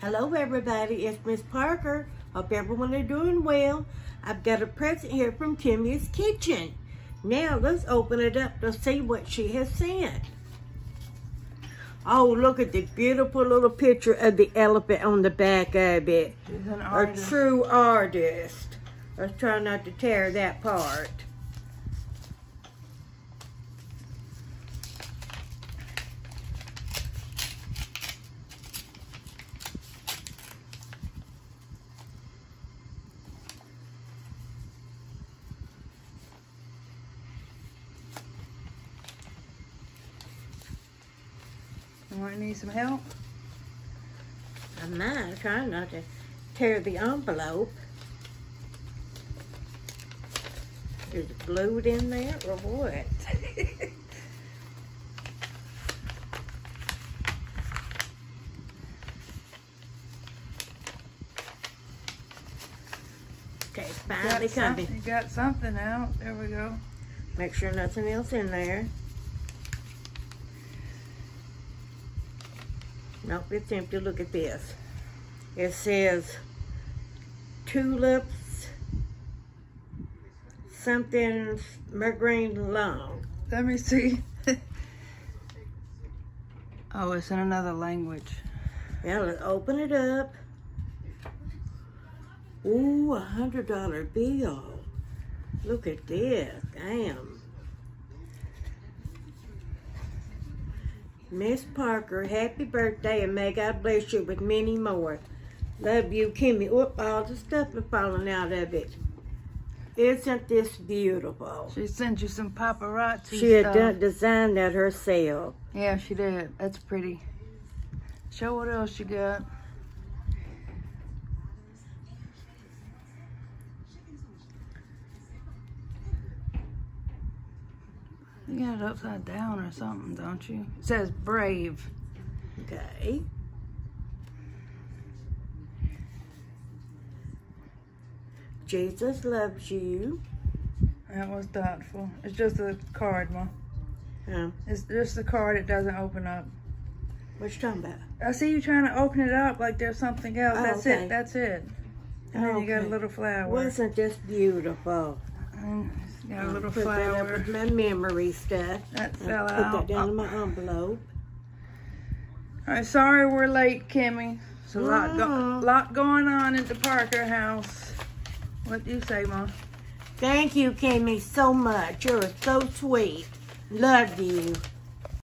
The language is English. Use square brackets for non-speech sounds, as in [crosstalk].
Hello everybody, it's Miss Parker. Hope everyone is doing well. I've got a present here from Kimmie's Kitchen. Now let's open it up to see what she has sent. Oh, look at the beautiful little picture of the elephant on the back of it. She's an A true artist. Let's try not to tear that part. You might need some help. I might try not to tear the envelope. Is it glued in there or what? [laughs] okay, it's Got finally coming. You got something out. There we go. Make sure nothing else in there. Nope, it's empty. Look at this. It says tulips, something migraine long. Let me see. [laughs] oh, it's in another language. Yeah, let's open it up. Ooh, a hundred dollar bill. Look at this. Damn. Miss Parker, happy birthday and may God bless you with many more. Love you, Kimmie. Whoop, all the stuff is falling out of it. Isn't this beautiful? She sent you some paparazzi She had stuff. done, designed that herself. Yeah, she did. That's pretty. Show what else you got. You got it upside down or something, don't you? It says brave. Okay. Jesus loves you. That was thoughtful. It's just a card, Ma. Um, It's just a card. It doesn't open up. what you talking about? I see you trying to open it up like there's something else. Oh, That's okay. it. That's it. And then you got a little flower. Wasn't this beautiful? And it's got a little put that up with my memory stuff. That I'll fell put out. that down in my envelope. All right, sorry we're late, Kimmie. It's a lot, go- Mhm. lot going on at the Parker house. What do you say, Mom? Thank you, Kimmie, so much. You're so sweet. Love you.